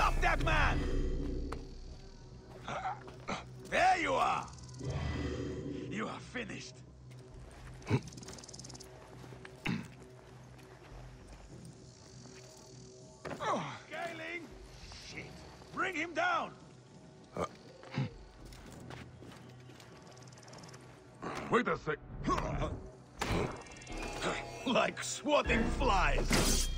Stop that man! There you are! You are finished. Scaling! Shit! Bring him down! Wait a sec. like swatting flies.